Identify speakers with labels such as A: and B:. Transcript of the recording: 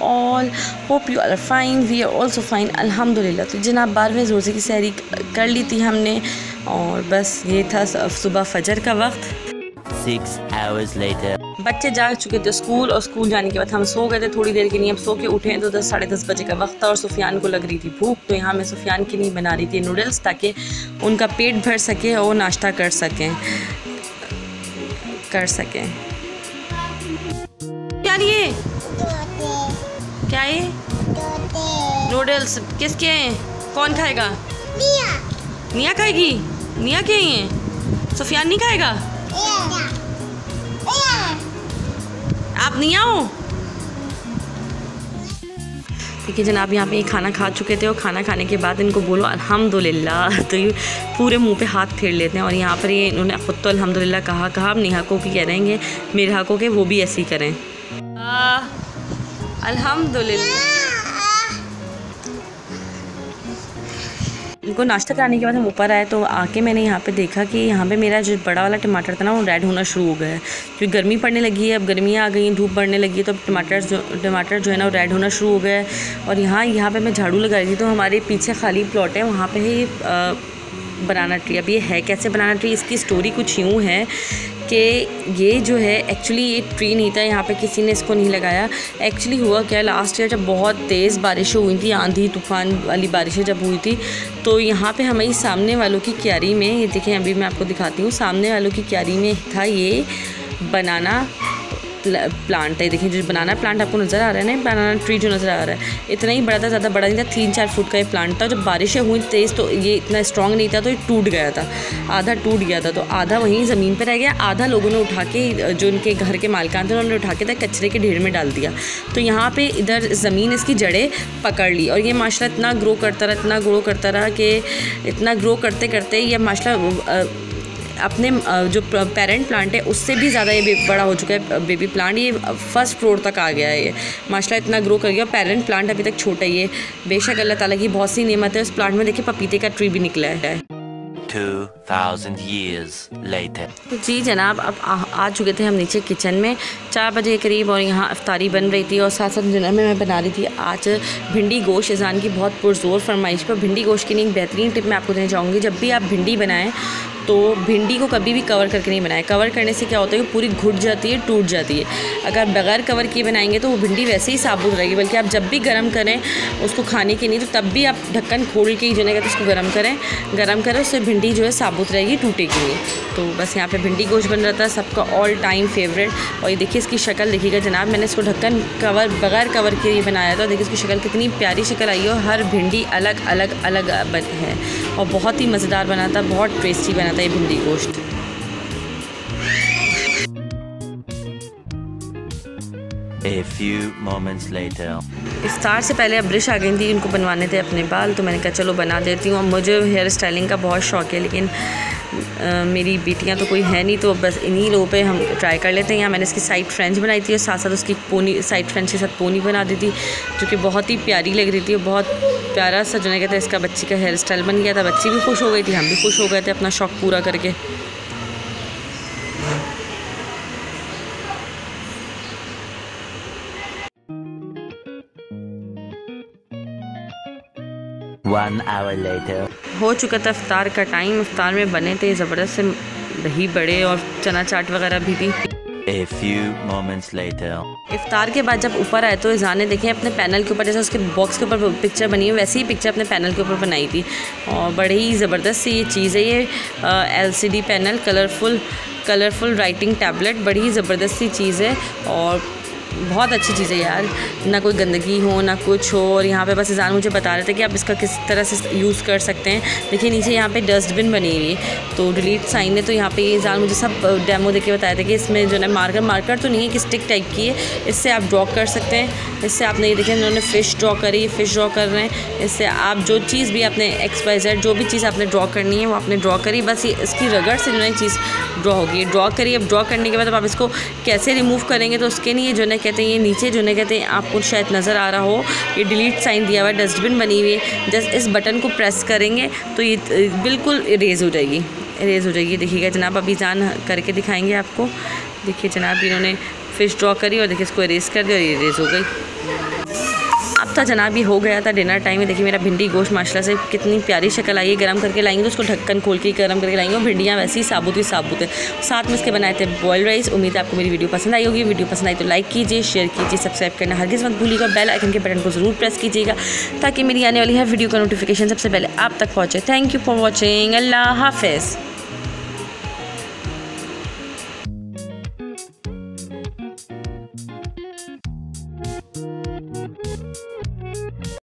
A: All hope you are fine we are also fine अल्हम्दुलिल्लाह तो जनाब, बारहवें रोज़े की सैरी कर ली थी हमने और बस ये था सुबह फजर का वक्त।
B: Six hours later.
A: बच्चे जाग चुके थे स्कूल और स्कूल जाने के बाद हम सो गए थे थोड़ी देर के लिए। अब सो के उठे हैं तो दस साढ़े दस बजे का वक्त था और सुफियान को लग रही थी भूख। तो यहाँ मैं सुफियान की नहीं बना रही थी नूडल्स ताकि उनका पेट भर सके और नाश्ता कर सकें। कर सकें। क्या ये? क्या ये? नूडल्स। किसके हैं? कौन खाएगा? निया खाएगी? निया के ही हैं? सुफियान नहीं खाएगा? आप नहीं आओ? देखिए जनाब, यहाँ पे ये खाना खा चुके थे और खाना खाने के बाद इनको बोलो, अल्हम्दुलिल्लाह। तो ये पूरे मुँह पे हाथ फेर लेते हैं और यहाँ पर ये इन्होंने ख़ुद तो अल्हम्दुलिल्लाह कहा कहा अब निहाकों की कह रहेंगे मेरे हाकों के वो भी ऐसे ही करें। अल्हम्दुलिल्लाह। इनको नाश्ता कराने के बाद हम ऊपर आए तो आके मैंने यहाँ पे देखा कि यहाँ पे मेरा जो बड़ा वाला टमाटर था ना, वो रेड होना शुरू हो गया है। क्योंकि गर्मी पड़ने लगी है, अब गर्मियाँ आ गई हैं धूप बढ़ने लगी है तो अब टमाटर जो टमाटर जो है ना, वो रेड होना शुरू हो गया है। और यहाँ यहाँ पर मैं झाड़ू लगा रही थी तो हमारे पीछे खाली प्लॉट है, वहाँ पर ही बनाना ट्री अब ये है कैसे बनाना ट्री इसकी स्टोरी कुछ यूँ है कि ये जो है एक्चुअली ये ट्री नहीं था, यहाँ पे किसी ने इसको नहीं लगाया। एक्चुअली हुआ क्या लास्ट ईयर जब बहुत तेज़ बारिशें हुई थी, आंधी तूफ़ान वाली बारिशें जब हुई थी तो यहाँ पे हमारी सामने वालों की क्यारी में, ये देखें, अभी मैं आपको दिखाती हूँ, सामने वालों की क्यारी में था ये बनाना प्लांट है। देखिए, जो बनाना प्लांट आपको नज़र आ रहा है ना बनाना ट्री जो नज़र आ रहा है, इतना ही बड़ा था, ज़्यादा बड़ा नहीं था तीन चार फुट का ये प्लांट था। जब बारिशें हुई तेज़ तो ये इतना स्ट्रॉन्ग नहीं था तो ये टूट गया था। आधा टूट गया था तो आधा वहीं ज़मीन पर रह गया। आधा लोगों ने उठा के, जो उनके घर के मालिकान थे, उन्होंने उठा के था कचरे के ढेर में डाल दिया। तो यहाँ पर इधर ज़मीन, इसकी जड़ें पकड़ ली। और ये माशा इतना ग्रो करता रहा, इतना ग्रो करता रहा कि इतना ग्रो करते करते ये माशा अपने जो पेरेंट प्लांट है उससे भी ज़्यादा ये बड़ा हो चुका है बेबी प्लांट ये फ़र्स्ट फ्लोर तक आ गया है ये। माशाल्लाह इतना ग्रो कर गया। पेरेंट प्लांट अभी तक छोटा ही है। बेशक अल्लाह ताला की बहुत सी नियमत है। उस प्लांट में देखिए पपीते का ट्री भी निकला है।
B: 2000 years later.
A: तो जी जनाब अब आ, आ चुके थे हम नीचे किचन में। चार बजे के करीब और यहाँ अफ्तारी बन रही थी और साथ साथ डिनर में मैं बना रही थी। आज भिंडी गोश्त। ईजान की बहुत पुरजोर फरमाइश पर भिंडी गोश्त की नहीं एक बेहतरीन टिप मैं आपको देना चाहूँगी जब भी आप भिंडी बनाएँ तो भिंडी को कभी भी कवर करके नहीं बनाएँ। कवर करने से क्या होता है कि पूरी घुट जाती है, टूट जाती है। अगर बगैर कवर किए बनाएँगे तो वो भिंडी वैसे ही साबुत रहेगी, बल्कि आप जब भी गर्म करें उसको खाने के नहीं तो तब भी आप ढक्कन खोल के ही जो है कहते उसको गर्म करें। गर्म करें, उससे भिंडी जो है साबुत रहेगी टूटेगी नहीं तो बस यहाँ पर भिंडी गोश्त बन रहा था, सबका ऑल टाइम फेवरेट और ये देखिए इसकी शक्ल, देखिएगा जनाब, मैंने इसको ढक्कन कवर बगैर कवर के लिए बनाया था। देखिए इसकी शक्ल कितनी प्यारी शक्ल आई हो हर भिंडी अलग अलग अलग है। और बहुत ही मज़ेदार बना था, बहुत टेस्टी बना था है भिंडी गोश्त
B: A few moments later.
A: इफ्तार से पहले अब ब्रश आ गई थी इनको बनवाने थे अपने बाल तो मैंने कहा चलो बना देती हूँ मुझे हेयर स्टाइलिंग का बहुत शौक है लेकिन मेरी बेटियाँ तो कोई है नहीं तो बस इन्हीं लोगों पे हम ट्राई कर लेते हैं। यहाँ मैंने इसकी साइड फ्रेंच बनाई थी और साथ साथ उसकी पोनी साइड फ्रेंच के साथ पोनी बना दी थी, जो कि बहुत ही प्यारी लग रही थी और बहुत प्यारा सा, जो कहते इसका बच्ची का हेयर स्टाइल बन गया था। बच्ची भी खुश हो गई थी, हम भी खुश हो गए थे अपना शौक़ पूरा करके।
B: One hour later.
A: हो चुका था अफ्तार का टाइम अफ्तार में बने थे ज़बरदस्त से दही बड़े और चना चाट वगैरह भी थी
B: A few moments later.
A: इफ्तार के बाद जब ऊपर आए तो ईजान ने देखे अपने पैनल के ऊपर जैसे उसके बॉक्स के ऊपर पिक्चर बनी है वैसे ही पिक्चर अपने पैनल के ऊपर बनाई थी और बड़े ही ज़बरदस्त सी ये चीज़ है ये LCD panel colourful colourful writing tablet बड़ी ही ज़बरदस्त सी चीज़ है और बहुत अच्छी चीज़ है यार। ना कोई गंदगी हो, ना कुछ हो, और यहाँ पे बस ईजान मुझे बता रहे थे कि आप इसका किस तरह से यूज़ कर सकते हैं। देखिए, नीचे यहाँ पे डस्टबिन बनी हुई है तो डिलीट साइन है तो यहाँ पे ये ईजान मुझे सब डेमो देके बताया था कि इसमें जो है मार्कर मार्कर तो नहीं है कि स्टिक टाइप की है, इससे आप ड्रॉ कर सकते हैं। इससे आपने ये देखिए उन्होंने फ़िश ड्रॉ करी फ़िश ड्रॉ कर रहे हैं। इससे आप जो चीज़ भी आपने एक्स जो भी चीज़ आपने ड्रॉ करनी है, वो आपने ड्रॉ करी, बस इसकी रगड़ से जो है चीज़ ड्रॉ होगी। ड्रॉ करी, अब ड्रॉ करने के बाद आप इसको कैसे रिमूव करेंगे तो उसके लिए जो है कहते हैं, ये नीचे जो ना कहते हैं, आपको शायद नज़र आ रहा हो, ये डिलीट साइन दिया हुआ है डस्टबिन बनी हुई है। जस्ट इस बटन को प्रेस करेंगे तो ये बिल्कुल इरेज हो जाएगी। इरेज हो जाएगी। देखिएगा जनाब, अभी जान करके दिखाएँगे आपको। देखिए जनाब, इन्होंने फ़िश ड्रॉ करी और देखिए इसको इरेज कर दिया और ये इरेज हो गई। था जनाब ये हो गया था डिनर टाइम में। देखिए मेरा भिंडी गोश्त, माशाल्लाह से कितनी प्यारी शक्ल आई। है गर्म करके लाएँगे तो उसको ढक्कन खोल के गर्म करके लाएँगे। और भिंडियाँ वैसे ही साबुत ही साबुत है। साथ में इसके बनाए थे बॉयल राइस उम्मीद है आपको मेरी वीडियो पसंद आई होगी। वीडियो पसंद आई तो लाइक कीजिए शेयर कीजिए सब्सक्राइब करना हर किस मत भूलिएगा। बेल आइकन के बटन को ज़रूर प्रेस कीजिएगा ताकि मेरी आने वाली हर वीडियो का नोटिफिकेशन सबसे पहले आप तक पहुँचे। थैंक यू फॉर वॉचिंग अल्लाह हाफिज़।